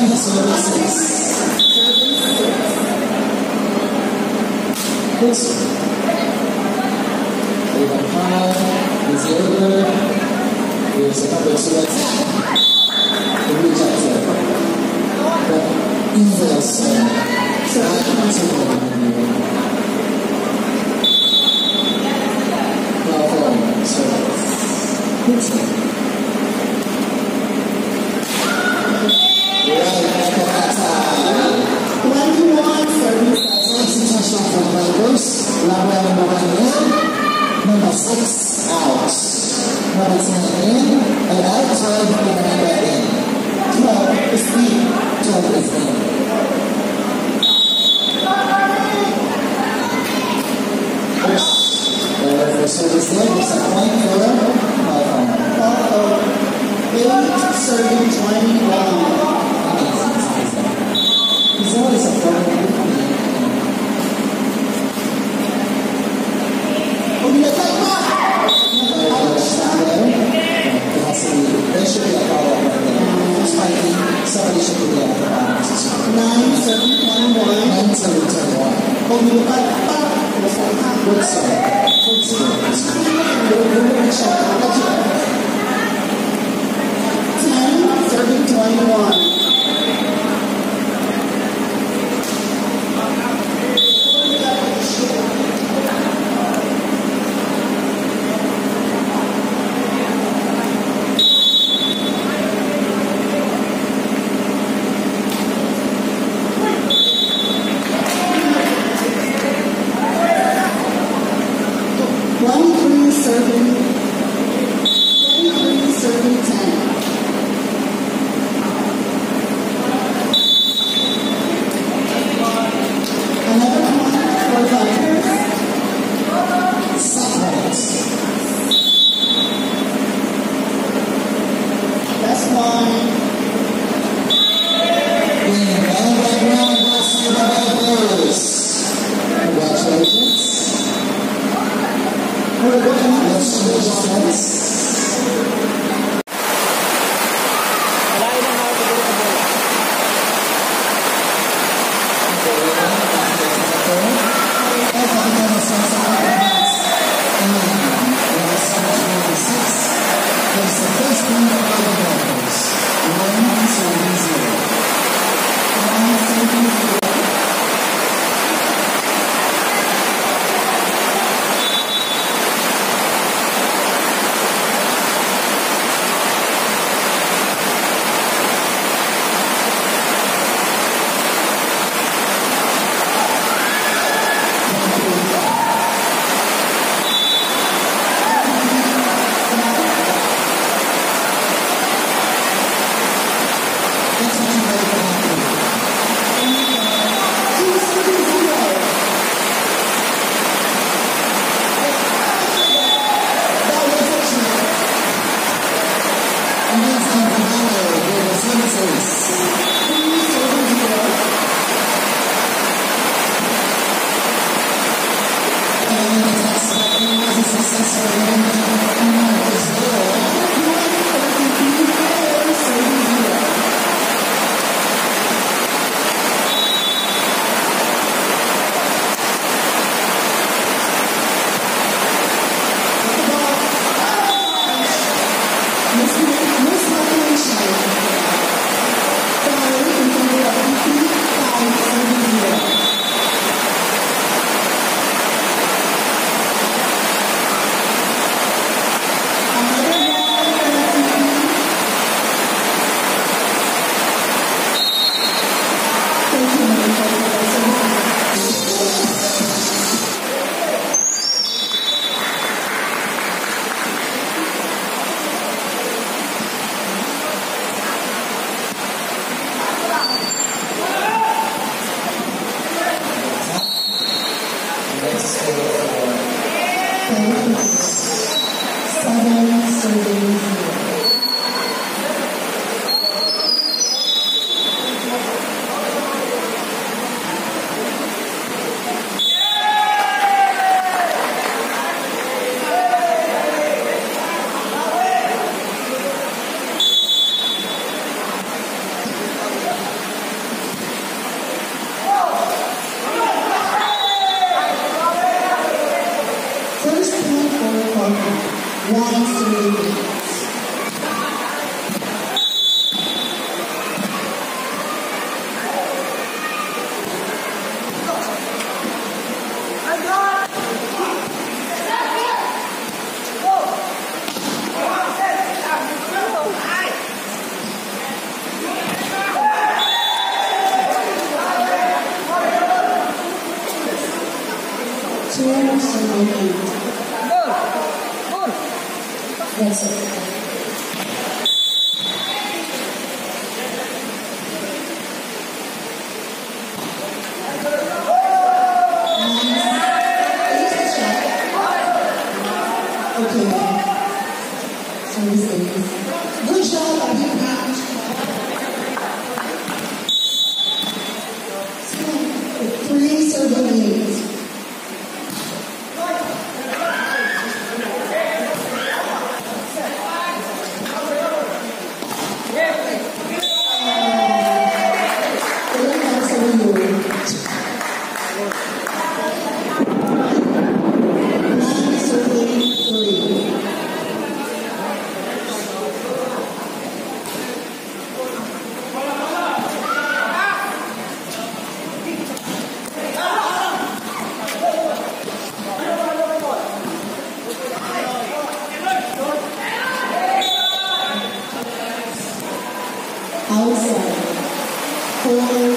私のミスです。This with a pie, with yogurt, with a couple of sweats, the blue jacket. But even so, so I can't Number one in, number six out. Number ten in, and out, twelve number number in. Twelve is in, twelve is in. Oops. There for service in, there's a point for my phone. Follow. Eight serving 21. ao zero.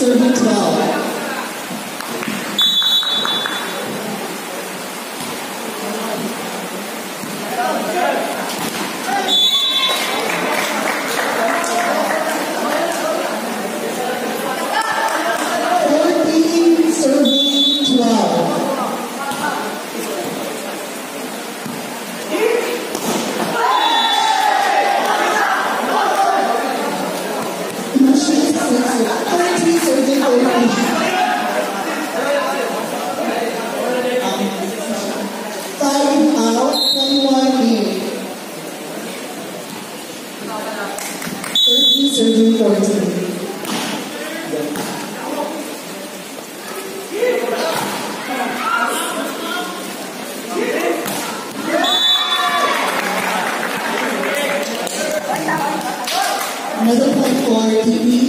Circle 12. Thank you.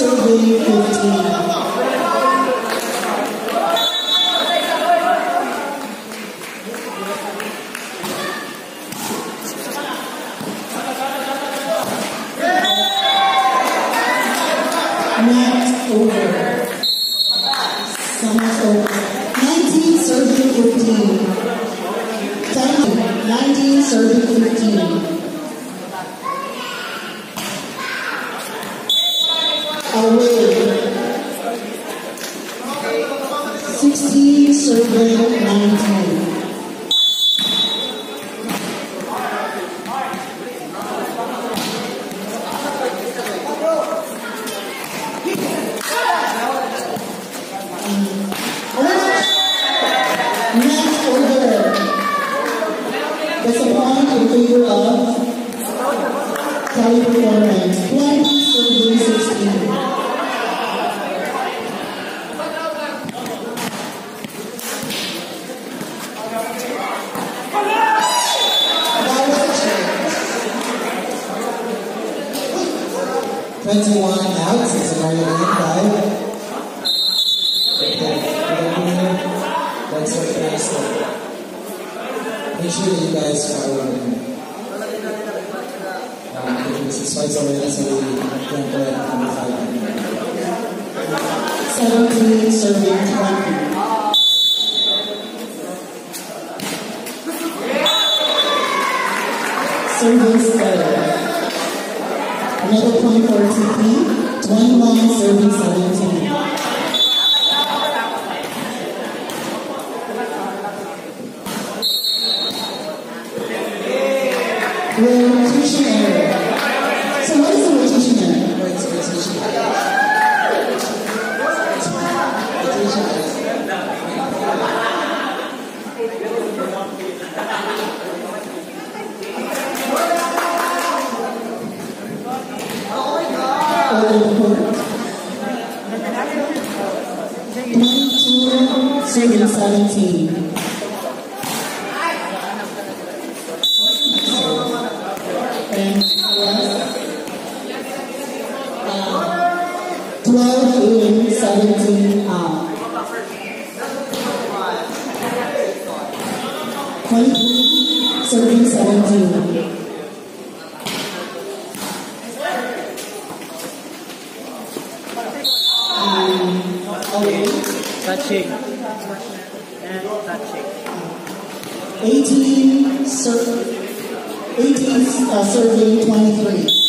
so many good. service day. Another 24 to 3, 21 service orientation. Uh, 12 in, 17 out. 23, serving 17. Um, away. Touching. And touching. 18, ser- 18 uh, serving 23.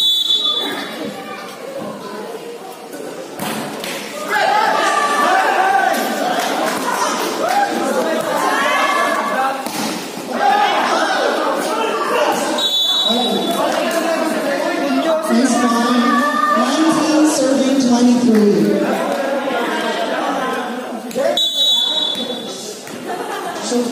Match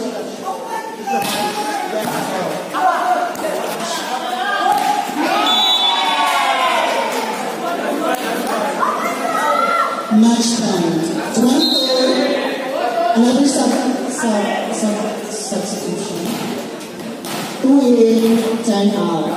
time. 24, another sub, sub, sub, substitution. Two in, 10 out.